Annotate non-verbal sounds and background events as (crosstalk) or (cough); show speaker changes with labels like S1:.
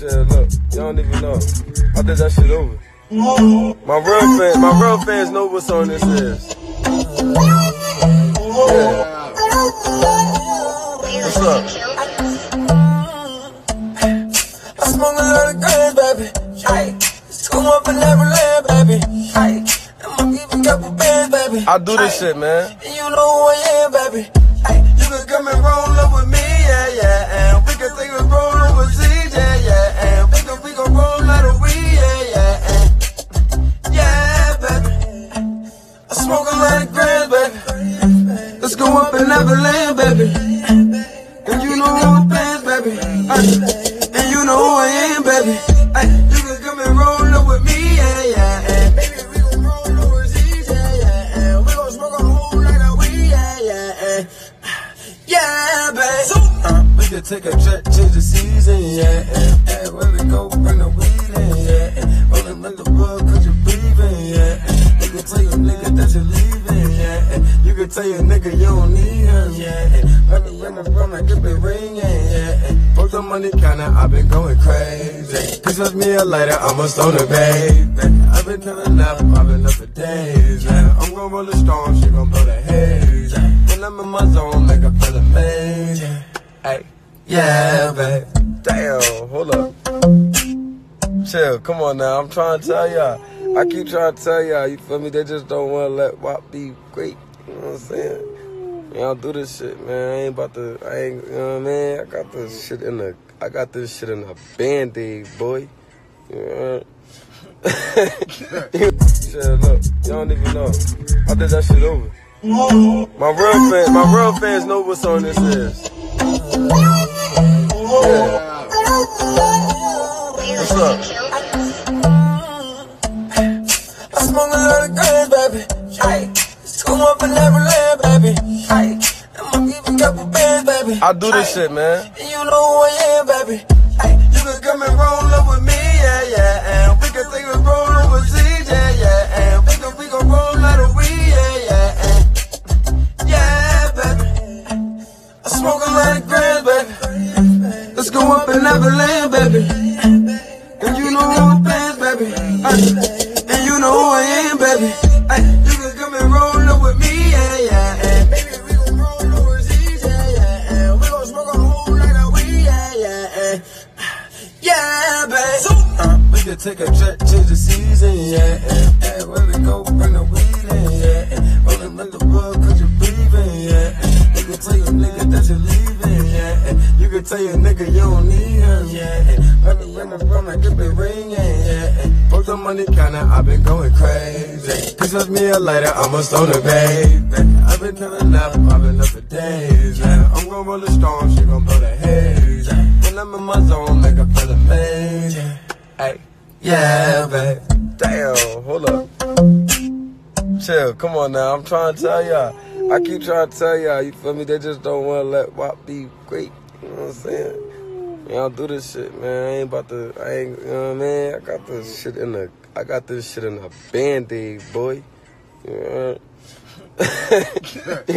S1: Shit, look, y'all don't even know. I did that shit over. My real fans, my real fans know what song this is. Yeah. What's up?
S2: I smoke a lot of grams, baby. Ay, School up in Neverland, baby. Ay, you a couple bands, baby.
S1: I do this shit, man.
S2: And you know who I am, baby. Ay, you can come and roll up with me, baby. And you know I'm fans, baby. Ay, and you know who I am, baby. Ay, you can come and roll with me, yeah, yeah. And baby, we gon' roll overseas, yeah, yeah. And we gon' smoke a whole lot of yeah, yeah. And yeah, baby. Uh, we could take a trip, change the season, yeah. And everywhere we go, bring the weed You tell your nigga you don't need him, yeah. Money in the room, like it been ringing, yeah. Broke the money counter, I've been going crazy. Cause with me a lighter, I'm a stoner, baby. I've been killing up, I've been up for days, yeah. I'm gonna roll a storm, she gon' blow the haze. When I'm in my zone, make her feel amazing. Hey, yeah, babe.
S1: Damn, hold up. Chill, come on now. I'm trying to tell y'all. I keep trying to tell y'all, you feel me? They just don't want to let WAP be great. You know what I'm saying? Y'all do this shit, man. I ain't about to, I ain't, you know what I mean? I got this shit in the, I got this shit in a band-aid, boy. You know? (laughs) shit, look, y'all don't even know. I did that shit over. My real fans, my real fans know what song this is. Yeah. What's up?
S2: I smoke a lot of grams, baby. School up in Neverland, baby. Ay, I'ma give a couple bands, baby.
S1: I do this shit, man.
S2: And you know who I am, baby. You can come and roll up with me, yeah, yeah. And we can take a roll overseas, yeah, yeah. And we can, we can roll out of weed, yeah, yeah. And yeah, baby. I smoke a lot of grams, baby. Let's go up in Neverland, baby. And you know who I'm fans, baby. And you know who I with me, yeah, yeah. And baby, we gon' roll overseas, yeah, yeah. And we gon' smoke a whole lot of weed, yeah, yeah. And yeah, baby. Uh, we could take a trip, change the season, yeah. And everywhere we go, bring the weed in, yeah. And rollin' like the bug, cause you're yeah. And you can tell your nigga that you're leaving, yeah. And you can tell your nigga you don't need him, yeah. And money in the room, like it been ringing, yeah. And broke the money counter, I've been going crazy. With me a lighter, I'm a stoner, baby. I've been killing up, I've been up for days. I'm gonna roll a storm, she gon' blow the haze. When I'm in my zone, make her feel amazing. Hey, yeah, babe.
S1: Damn, hold up. Chill, come on now. I'm trying to tell y'all. I keep trying to tell y'all, you feel me? They just don't want to let WAP be great. You know what I'm saying? Y'all do this shit, man. I ain't about to, I ain't, you know what I mean? I got this shit in the, I got this shit in a band-aid, boy. You know? (laughs) (laughs)